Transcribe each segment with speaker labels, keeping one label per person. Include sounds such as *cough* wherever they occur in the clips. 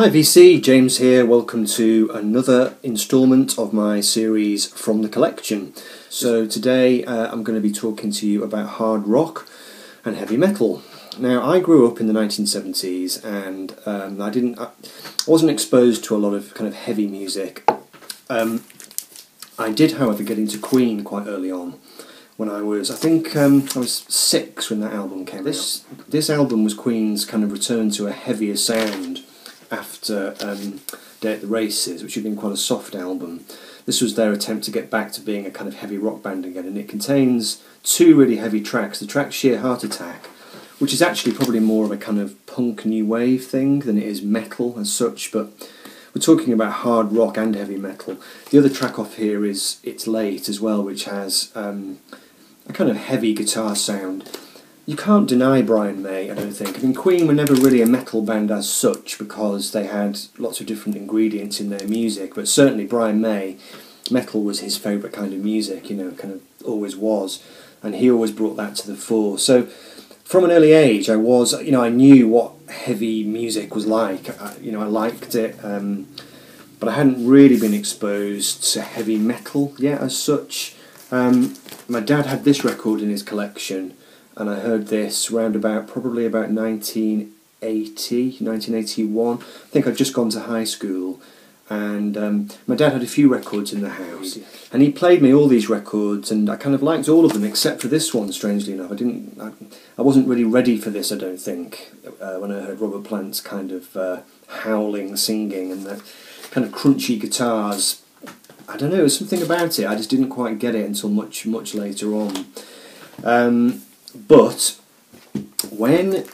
Speaker 1: Hi VC, James here. Welcome to another instalment of my series from the collection. So today uh, I'm going to be talking to you about hard rock and heavy metal. Now I grew up in the 1970s and um, I didn't, I wasn't exposed to a lot of kind of heavy music. Um, I did, however, get into Queen quite early on. When I was, I think um, I was six when that album came. This this album was Queen's kind of return to a heavier sound after um, Day at the Races, which had been quite a soft album. This was their attempt to get back to being a kind of heavy rock band again, and it contains two really heavy tracks. The track Sheer Heart Attack, which is actually probably more of a kind of punk new wave thing than it is metal as such, but we're talking about hard rock and heavy metal. The other track off here is It's Late as well, which has um, a kind of heavy guitar sound you can't deny Brian May, I don't think. I mean, Queen were never really a metal band as such because they had lots of different ingredients in their music, but certainly Brian May, metal was his favourite kind of music, you know, kind of always was, and he always brought that to the fore. So, from an early age, I was, you know, I knew what heavy music was like. I, you know, I liked it, um, but I hadn't really been exposed to heavy metal yet as such. Um, my dad had this record in his collection and I heard this round about probably about 1980, 1981. I think I'd just gone to high school, and um, my dad had a few records in the house, and he played me all these records, and I kind of liked all of them except for this one. Strangely enough, I didn't, I, I wasn't really ready for this. I don't think uh, when I heard Robert Plant's kind of uh, howling singing and the kind of crunchy guitars. I don't know. Something about it. I just didn't quite get it until much much later on. Um, but when,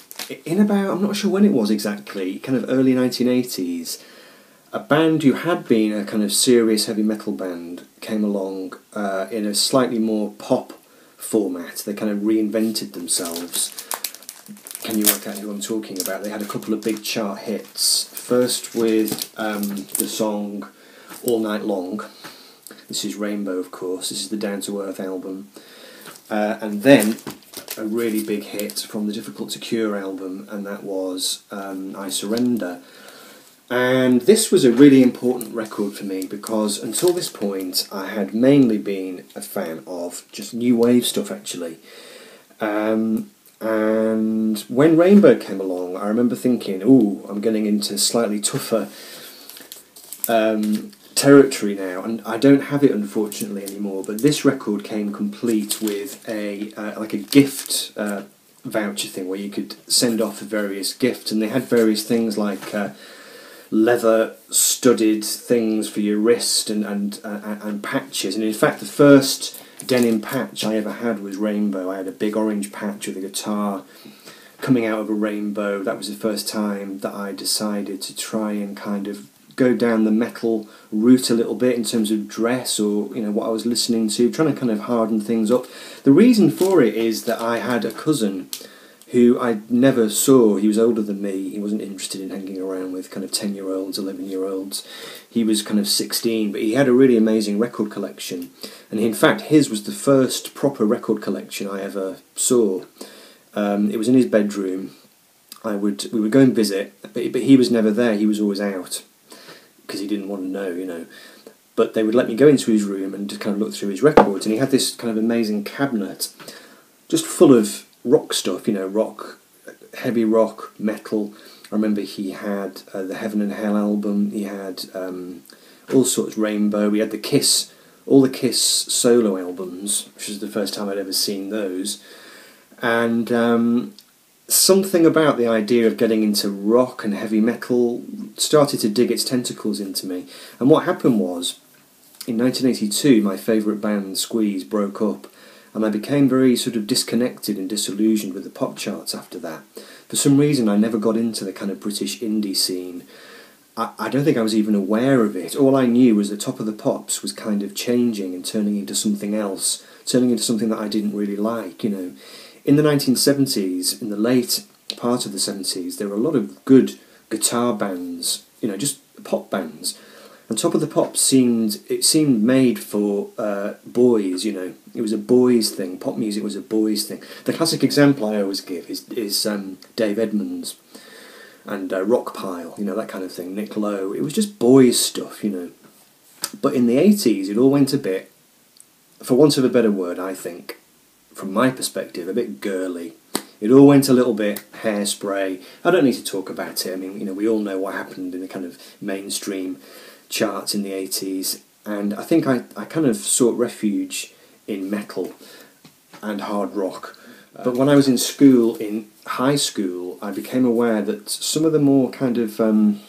Speaker 1: in about, I'm not sure when it was exactly, kind of early 1980s, a band who had been a kind of serious heavy metal band came along uh, in a slightly more pop format. They kind of reinvented themselves. Can you work out who I'm talking about? They had a couple of big chart hits. First with um, the song All Night Long. This is Rainbow, of course. This is the Down to Earth album. Uh, and then a really big hit from the Difficult to Cure album, and that was um, I Surrender. And this was a really important record for me because until this point I had mainly been a fan of just new wave stuff actually. Um, and when Rainbow came along, I remember thinking, "Oh, I'm getting into slightly tougher um, territory now, and I don't have it unfortunately anymore. But this record came complete with a uh, like a gift uh, voucher thing where you could send off various gifts, and they had various things like uh, leather studded things for your wrist and and uh, and patches. And in fact, the first denim patch I ever had was rainbow. I had a big orange patch with a guitar coming out of a rainbow. That was the first time that I decided to try and kind of go down the metal route a little bit in terms of dress or you know what I was listening to, trying to kind of harden things up. The reason for it is that I had a cousin who I never saw. He was older than me. He wasn't interested in hanging around with kind of 10 year olds, 11 year olds. He was kind of 16, but he had a really amazing record collection. And in fact, his was the first proper record collection I ever saw. Um, it was in his bedroom. I would we would go and visit, but, but he was never there. He was always out because he didn't want to know, you know. But they would let me go into his room and just kind of look through his records, and he had this kind of amazing cabinet, just full of rock stuff, you know, rock, heavy rock, metal. I remember he had uh, the Heaven and Hell album. He had um, all sorts, of Rainbow. We had the Kiss, all the Kiss solo albums, which was the first time I'd ever seen those. And um, something about the idea of getting into rock and heavy metal started to dig its tentacles into me. And what happened was, in 1982, my favourite band, Squeeze, broke up, and I became very sort of disconnected and disillusioned with the pop charts after that. For some reason, I never got into the kind of British indie scene. I, don't think I was even aware of it. All I knew was that Top of the Pops was kind of changing and turning into something else, turning into something that I didn't really like, you know in the 1970s, in the late part of the 70s, there were a lot of good guitar bands, you know, just pop bands. And Top of the Pop seemed it seemed made for uh, boys, you know. It was a boys thing. Pop music was a boys thing. The classic example I always give is is um, Dave Edmunds. and uh, Rockpile, you know, that kind of thing, Nick Lowe. It was just boys' stuff, you know. But in the 80s, it all went a bit, for want of a better word, I think, from my perspective, a bit girly. It all went a little bit hairspray. I don't need to talk about it. I mean, you know, we all know what happened in the kind of mainstream charts in the 80s. And I think I, I kind of sought refuge in metal and hard rock. But when I was in school, in high school, I became aware that some of the more kind of, um,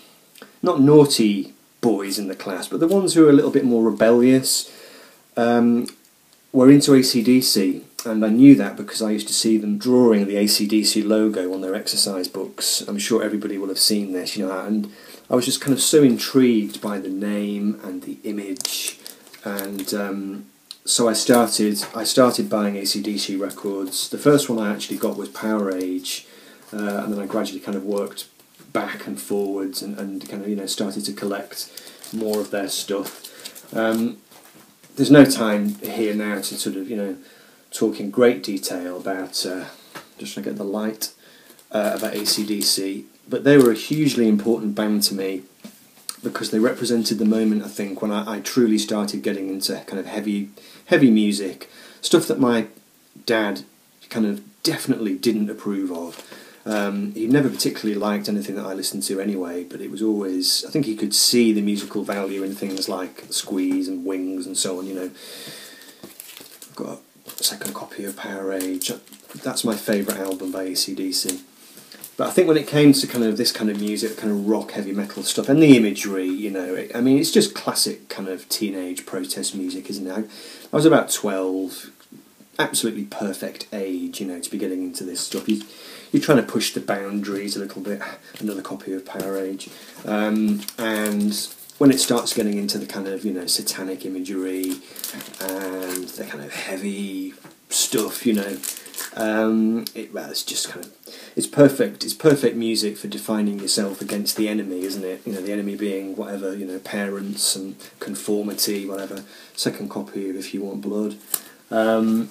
Speaker 1: not naughty boys in the class, but the ones who were a little bit more rebellious, um, were into ACDC. And I knew that because I used to see them drawing the ACDC logo on their exercise books. I'm sure everybody will have seen this, you know, and I was just kind of so intrigued by the name and the image, and um, so I started. I started buying ACDC records. The first one I actually got was Powerage, uh, and then I gradually kind of worked back and forwards and, and kind of you know started to collect more of their stuff. Um, there's no time here now to sort of you know talk in great detail about uh, just trying to get the light uh, about ACDC but they were a hugely important band to me because they represented the moment I think when I, I, truly started getting into kind of heavy heavy music stuff that my dad kind of definitely didn't approve of. Um, he never particularly liked anything that I listened to anyway but it was always I think he could see the musical value in things like Squeeze and Wings and so on you know. I've got second copy of Powerage. that's my favourite album by ACDC but I think when it came to kind of this kind of music, kind of rock, heavy metal stuff, and the imagery, you know, it, I mean, it's just classic kind of teenage protest music, isn't it? I was about 12, absolutely perfect age, you know, to be getting into this stuff. You, you're trying to push the boundaries a little bit. Another copy of Powerage. Um, and when it starts getting into the kind of, you know, satanic imagery and the kind of heavy stuff, you know, um, it, well, it's just kind of it's perfect. It's perfect music for defining yourself against the enemy, isn't it? You know, the enemy being whatever you know, parents and conformity, whatever. Second copy of If You Want Blood. Um,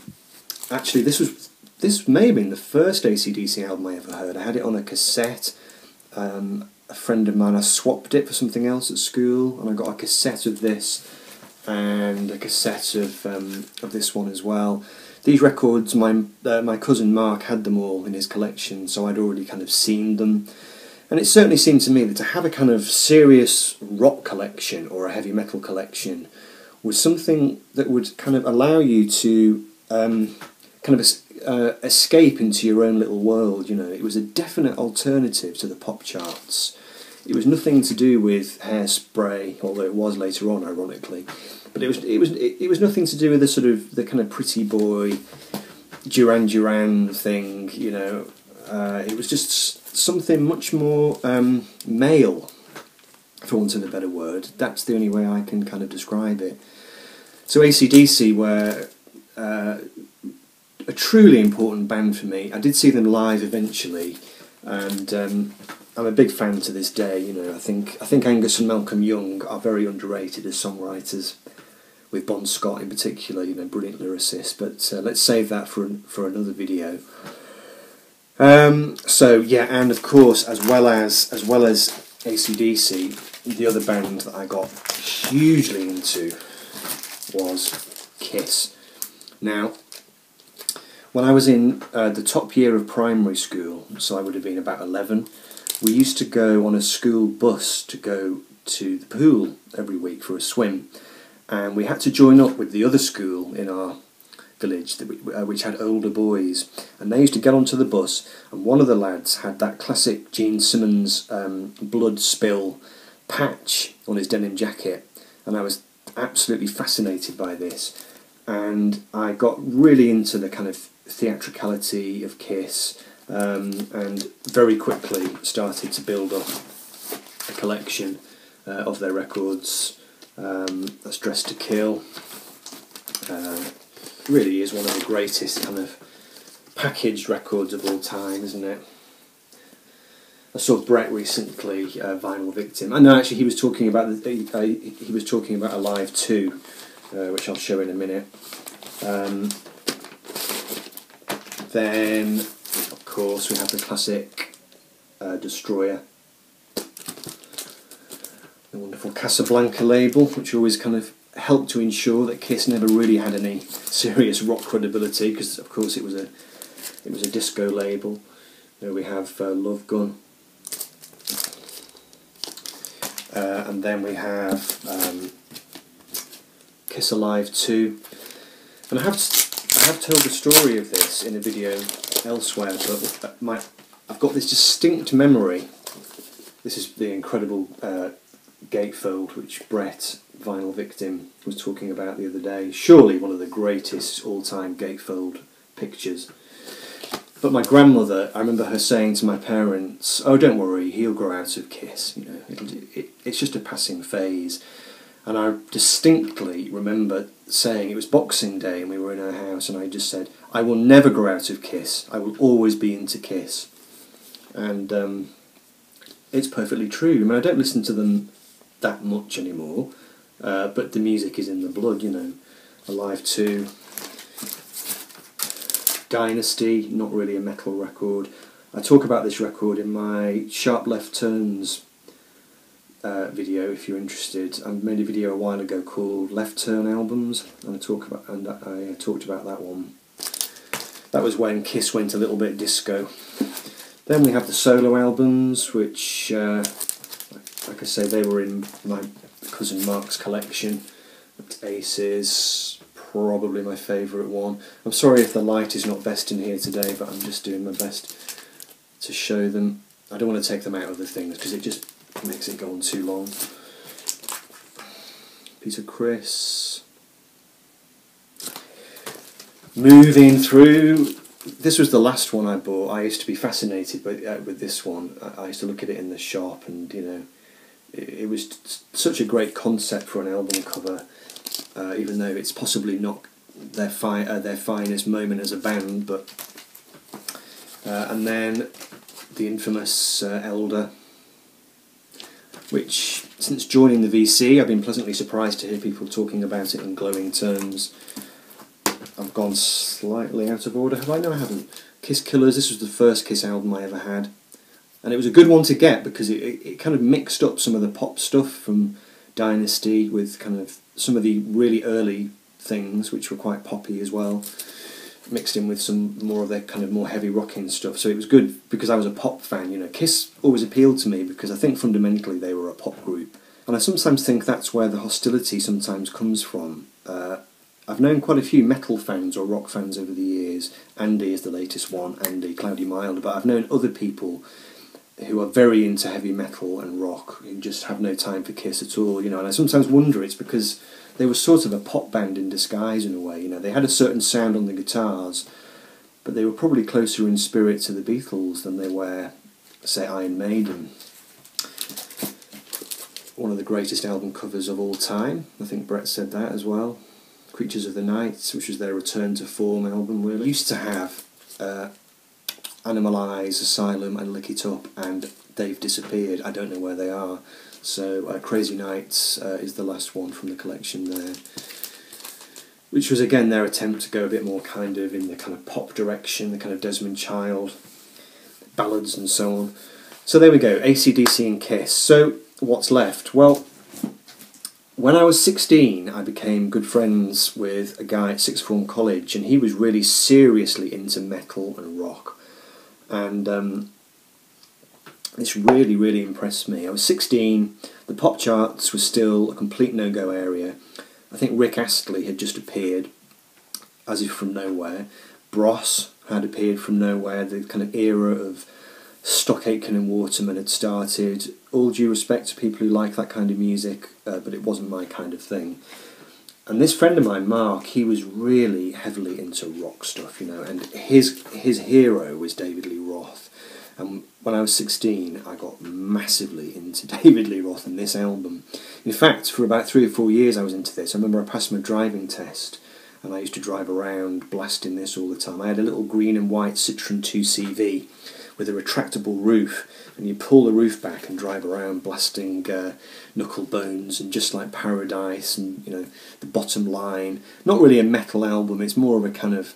Speaker 1: actually, this was this may have been the first ACDC album I ever heard. I had it on a cassette. Um, a friend of mine, I swapped it for something else at school, and I got a cassette of this and a cassette of um, of this one as well these records, my uh, my cousin Mark had them all in his collection, so I'd already kind of seen them. And it certainly seemed to me that to have a kind of serious rock collection or a heavy metal collection was something that would kind of allow you to um, kind of uh, escape into your own little world. You know, it was a definite alternative to the pop charts. It was nothing to do with hairspray, although it was later on, ironically. But it was it was it, it was nothing to do with the sort of the kind of pretty boy Duran Duran thing, you know. Uh, it was just something much more um, male, for want of a better word. That's the only way I can kind of describe it. So ACDC were uh, a truly important band for me. I did see them live eventually, and um, I'm a big fan to this day. You know, I think I think Angus and Malcolm Young are very underrated as songwriters with Bon Scott in particular, you know, brilliant lyricist. But uh, let's save that for for another video. Um, so yeah, and of course, as well as as well as ACDC, the other band that I got hugely into was Kiss. Now, when I was in uh, the top year of primary school, so I would have been about eleven, we used to go on a school bus to go to the pool every week for a swim. And we had to join up with the other school in our village that we, uh, which had older boys. And they used to get onto the bus and one of the lads had that classic Gene Simmons um, blood spill patch on his denim jacket. And I was absolutely fascinated by this. And I got really into the kind of theatricality of Kiss um, and very quickly started to build up a collection uh, of their records um, that's Dressed to Kill. Uh, really is one of the greatest kind of packaged records of all time, isn't it? I saw Brett recently, uh, Vinyl Victim. I know actually he was talking about the, uh, he was talking about Alive Two, uh, which I'll show in a minute. Um, then, of course, we have the classic uh, Destroyer the wonderful Casablanca label, which always kind of helped to ensure that Kiss never really had any *laughs* serious rock credibility, because of course it was a it was a disco label. There we have uh, Love Gun, uh, and then we have um, Kiss Alive 2. And I have I have told the story of this in a video elsewhere, but my I've got this distinct memory. This is the incredible uh, gatefold which Brett Vinyl Victim was talking about the other day. Surely one of the greatest all-time gatefold pictures. But my grandmother, I remember her saying to my parents, "Oh, don't worry, he'll grow out of Kiss. You know, it, it's just a passing phase." And I distinctly remember saying it was Boxing Day and we were in her house, and I just said, "I will never grow out of Kiss. I will always be into Kiss." And um, it's perfectly true. I mean, I don't listen to them that much anymore, uh, but the music is in the blood. You know, Alive Two Dynasty, not really a metal record. I talk about this record in my Sharp Left Turns uh, video if you're interested. I made a video a while ago called Left Turn Albums, and I talk about and I talked about that one. That was when Kiss went a little bit disco. Then we have the solo albums, which, uh, like I say, they were in my cousin Mark's collection. Aces, probably my favourite one. I'm sorry if the light is not best in here today, but I'm just doing my best to show them. I don't want to take them out of the things because it just makes it go on too long. Peter Criss. Moving through, this was the last one I bought. I used to be fascinated by, uh, with this one. I, used to look at it in the shop, and you know, it, it was such a great concept for an album cover uh, even though it's possibly not their fi- uh, their finest moment as a band. But uh, and then the infamous uh, Elder, which since joining the VC, I've been pleasantly surprised to hear people talking about it in glowing terms. I've gone slightly out of order, have I? No, I haven't. Kiss Killers. This was the first Kiss album I ever had, and it was a good one to get because it, it, it kind of mixed up some of the pop stuff from Dynasty with kind of some of the really early things, which were quite poppy as well, mixed in with some more of their kind of more heavy rocking stuff. So it was good because I was a pop fan. You know, Kiss always appealed to me because I think fundamentally they were a pop group, and I sometimes think that's where the hostility sometimes comes from. Uh, I've known quite a few metal fans or rock fans over the years. Andy is the latest one, Andy Cloudy Mild, but I've known other people who are very into heavy metal and rock who just have no time for Kiss at all, you know. And I sometimes wonder it's because they were sort of a pop band in disguise in a way, you know. They had a certain sound on the guitars, but they were probably closer in spirit to the Beatles than they were, say, Iron Maiden. One of the greatest album covers of all time. I think Brett said that as well. Creatures of the Night, which was their return to form album, really. Used to have uh, Animalize, Asylum, and Lick It Up, and they've disappeared. I don't know where they are. So uh, Crazy Nights uh, is the last one from the collection there, which was again their attempt to go a bit more kind of in the kind of pop direction, the kind of Desmond Child ballads and so on. So there we go, ACDC and Kiss. So what's left? Well, when I was 16, I became good friends with a guy at Sixth Form College, and he was really seriously into metal and rock and um, this really, really impressed me. I was 16, the pop charts were still a complete no go area. I think Rick Astley had just appeared as if from nowhere. Bros had appeared from nowhere. The kind of era of Stock Aitken and Waterman had started. All due respect to people who like that kind of music, uh, but it wasn't my kind of thing. And this friend of mine, Mark, he was really heavily into rock stuff, you know, and his his hero was. And when I was 16, I got massively into *laughs* David Lee Roth and this album. In fact, for about three or four years, I was into this. I remember I passed my driving test, and I used to drive around blasting this all the time. I had a little green and white Citroen 2CV with a retractable roof, and you pull the roof back and drive around blasting uh, knuckle bones and just like Paradise and you know the bottom line. Not really a metal album. It's more of a kind of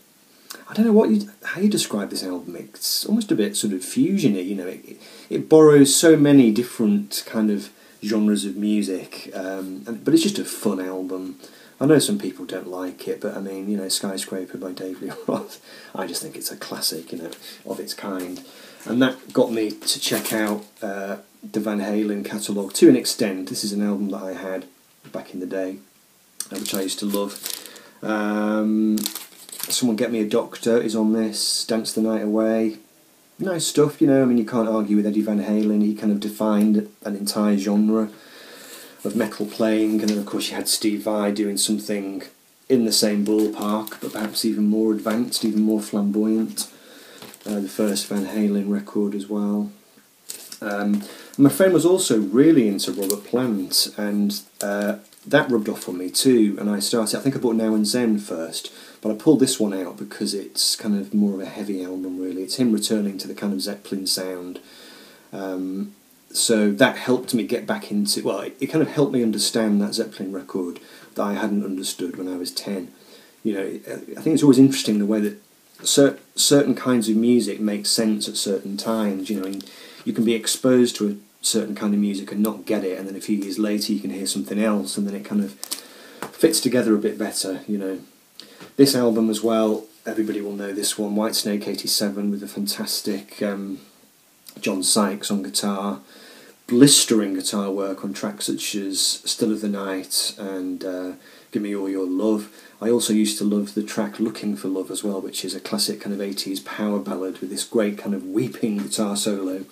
Speaker 1: I don't know what you how you describe this album. It's almost a bit sort of fusiony. You know, it, it borrows so many different kind of genres of music. Um, and, but it's just a fun album. I know some people don't like it, but I mean, you know, Skyscraper by Dave Lee Roth, I just think it's a classic, you know, of its kind. And that got me to check out uh, the Van Halen catalogue to an extent. This is an album that I had back in the day, uh, which I used to love. Um, Someone Get Me a Doctor is on this, Dance the Night Away. Nice stuff, you know, I mean, you can't argue with Eddie Van Halen, he kind of defined an entire genre of metal playing, and then of course you had Steve Vai doing something in the same ballpark, but perhaps even more advanced, even more flamboyant. Uh, the first Van Halen record as well. Um, my friend was also really into Robert Plant, and uh, that rubbed off on me too. And I started, I think I bought Now and Zen first, but I pulled this one out because it's kind of more of a heavy album, really. It's him returning to the kind of Zeppelin sound. Um, so that helped me get back into well it, it, kind of helped me understand that zeppelin record that i hadn't understood when i was 10 you know i think it's always interesting the way that cer- certain kinds of music make sense at certain times you know you can be exposed to a certain kind of music and not get it and then a few years later you can hear something else and then it kind of fits together a bit better you know this album as well everybody will know this one White whitesnake 87 with a fantastic um, John Sykes on guitar, blistering guitar work on tracks such as Still of the Night and uh, Give Me All Your Love. I also used to love the track Looking for Love as well, which is a classic kind of 80s power ballad with this great kind of weeping guitar solo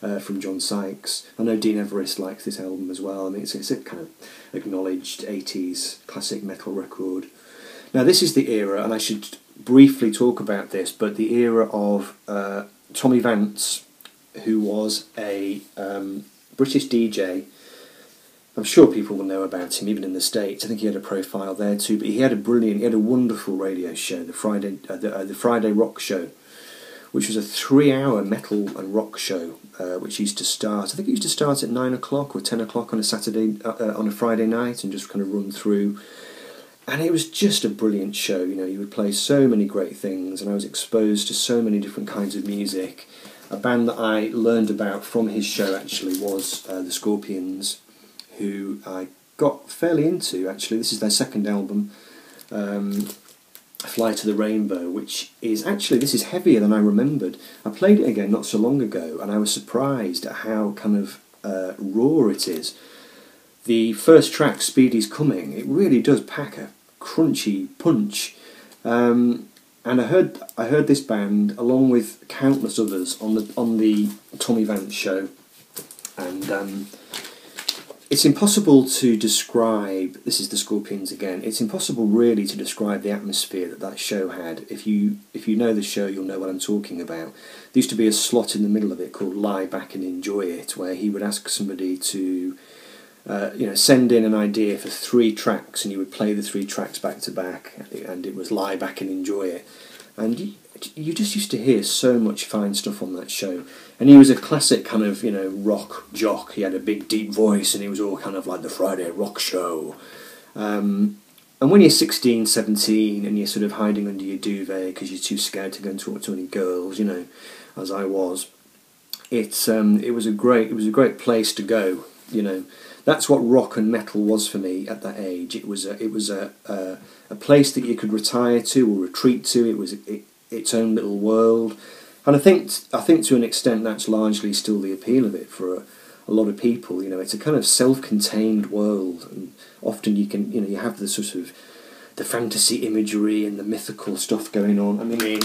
Speaker 1: uh, from John Sykes. I know Dean Everest likes this album as well. I mean, it's, it's a kind of acknowledged 80s classic metal record. Now, this is the era, and I should briefly talk about this, but the era of uh, Tommy Vance who was a um, British DJ. I'm sure people will know about him, even in the States. I think he had a profile there too, but he had a brilliant, he had a wonderful radio show, the Friday, uh, the, uh, the Friday Rock Show, which was a three-hour metal and rock show, uh, which used to start. I think it used to start at nine o'clock or ten o'clock on a Saturday, uh, uh, on a Friday night, and just kind of run through. And it was just a brilliant show. You know, he would play so many great things, and I was exposed to so many different kinds of music a band that I learned about from his show actually was uh, the Scorpions, who I got fairly into actually. This is their second album, um, Fly to the Rainbow, which is actually this is heavier than I remembered. I played it again not so long ago, and I was surprised at how kind of uh, raw it is. The first track, Speedy's Coming, it really does pack a crunchy punch. Um, and I heard I heard this band along with countless others on the on the Tommy Vance show, and um, it's impossible to describe. This is the Scorpions again. It's impossible really to describe the atmosphere that that show had. If you if you know the show, you'll know what I'm talking about. There used to be a slot in the middle of it called "Lie Back and Enjoy It," where he would ask somebody to uh, you know, send in an idea for three tracks, and you would play the three tracks back to back, and it was lie back and enjoy it. And you, just used to hear so much fine stuff on that show. And he was a classic kind of, you know, rock jock. He had a big, deep voice, and he was all kind of like the Friday rock show. Um, and when you're 16, 17, and you're sort of hiding under your duvet because you're too scared to go and talk to any girls, you know, as I was, it um, it was a great it was a great place to go, you know that's what rock and metal was for me at that age. It was a, it was a, a, a place that you could retire to or retreat to. It was it, its own little world, and I think I think to an extent that's largely still the appeal of it for a, a lot of people. You know, it's a kind of self-contained world, and often you can you know you have the sort of the fantasy imagery and the mythical stuff going on. I mean,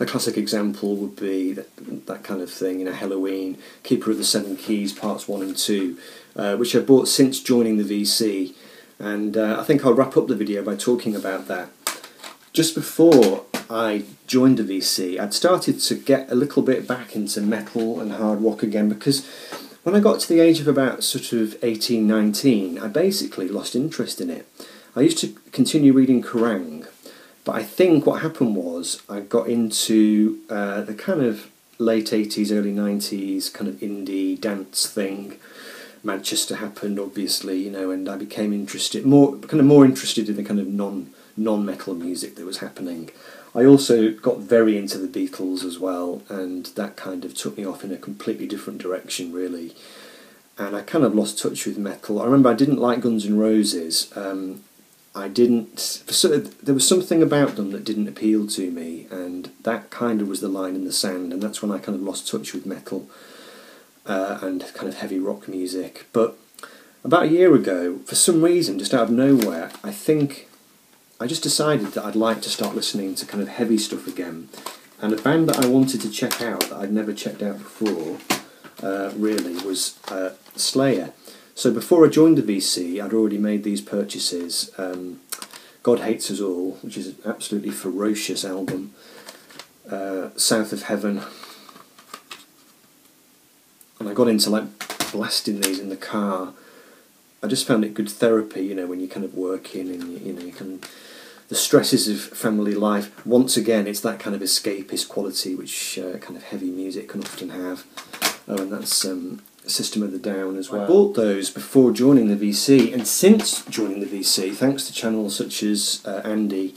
Speaker 1: a classic example would be that, that kind of thing, you know, Helloween, Keeper of the Seven Keys, parts one and two, uh, which I've bought since joining the VC. And uh, I think I'll wrap up the video by talking about that. Just before I joined the VC, I'd started to get a little bit back into metal and hard rock again because when I got to the age of about sort of 18, 19, I basically lost interest in it. I used to continue reading Kerrang, but I think what happened was I got into uh, the kind of late 80s, early 90s kind of indie dance thing Manchester happened, obviously, you know, and I became interested more, kind of more interested in the kind of non non metal music that was happening. I also got very into the Beatles as well, and that kind of took me off in a completely different direction, really. and I kind of lost touch with metal. I remember I didn't like Guns N' Roses. Um, I didn't. There was something about them that didn't appeal to me, and that kind of was the line in the sand. And that's when I kind of lost touch with metal uh, and kind of heavy rock music. But about a year ago, for some reason, just out of nowhere, I think I just decided that I'd like to start listening to kind of heavy stuff again. And a band that I wanted to check out that I'd never checked out before, uh, really, was uh, Slayer. So before I joined the VC, I'd already made these purchases. Um, God Hates Us All, which is an absolutely ferocious album. Uh, South of Heaven. And I got into like blasting these in the car. I just found it good therapy, you know, when you're kind of working and you, you know you can the stresses of family life. Once again, it's that kind of escapist quality which uh, kind of heavy music can often have. Oh, and that's um, System of the Down as well. I bought those before joining the VC, and since joining the VC, thanks to channels such as uh, Andy,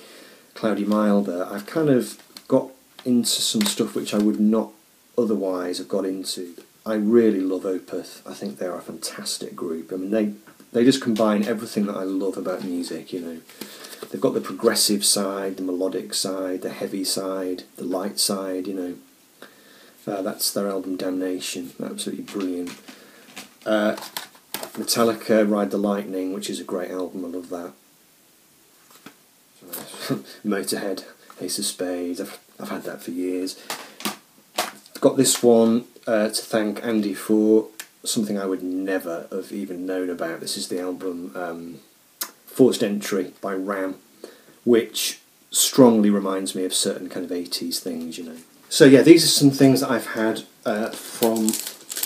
Speaker 1: Cloudy Milder, I've kind of got into some stuff which I would not otherwise have got into. I really love Opeth. I think they're a fantastic group. I mean, they they just combine everything that I love about music. You know, they've got the progressive side, the melodic side, the heavy side, the light side. You know, uh, that's their album Damnation, absolutely brilliant. Uh, Metallica Ride the Lightning, which is a great album, I love that. *laughs* Motorhead, Ace of Spades, I've, I've had that for years. Got this one uh, to thank Andy for, something I would never have even known about. This is the album um, Forced Entry by Ram, which strongly reminds me of certain kind of 80s things, you know. So yeah, these are some things that I've had uh, from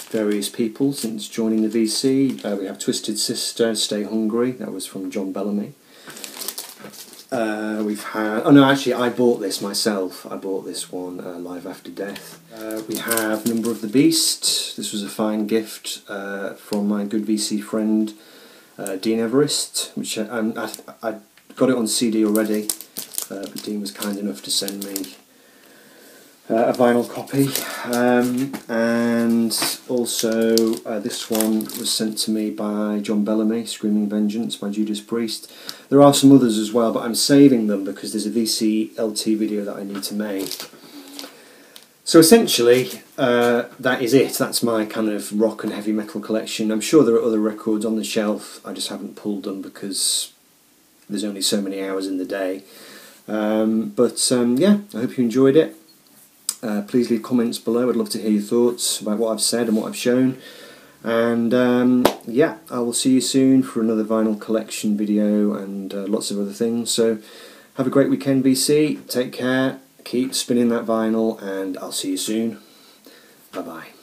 Speaker 1: various people since joining the VC. Uh, we have Twisted Sister, Stay Hungry, that was from John Bellamy. Uh, we've had, oh no, actually, I bought this myself. I bought this one, uh, Live After Death. Uh, we have Number of the Beast. This was a fine gift uh, from my good VC friend Dean Everest, which I, I, I, got it on CD already, but Dean was kind enough to send me uh, a vinyl copy, um, and also uh, this one was sent to me by John Bellamy, Screaming Vengeance by Judas Priest. There are some others as well, but I'm saving them because there's a VCLT video that I need to make. So essentially, uh, that is it. That's my kind of rock and heavy metal collection. I'm sure there are other records on the shelf. I just haven't pulled them because there's only so many hours in the day. Um, but um, yeah, I hope you enjoyed it. Uh, please leave comments below. I'd love to hear your thoughts about what I've said and what I've shown. And um, yeah, I will see you soon for another vinyl collection video and uh, lots of other things. So have a great weekend, VC. Take care. Keep spinning that vinyl, and I'll see you soon. Bye bye.